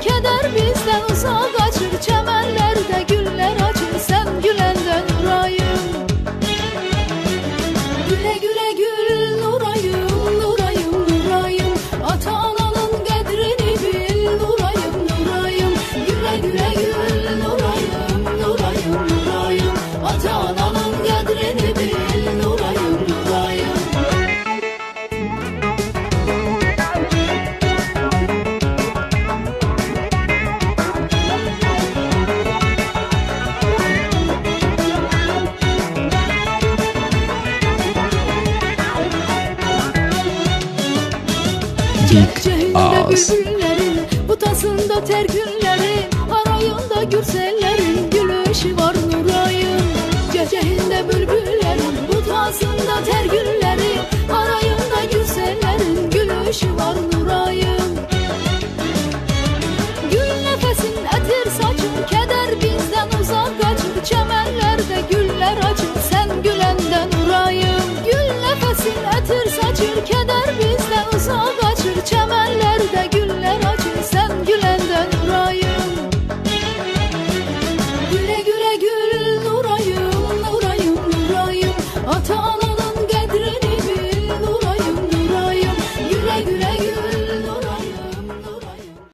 keder bizden uzak Cehcehinde Ağız. Butasında ter günlerin Arayında gürsellerin Gülüşü var Nuray'ın Cehcehinde bülbüllerin Butasında ter günlerin Arayında gürsellerin Gülüşü var Nuray'ın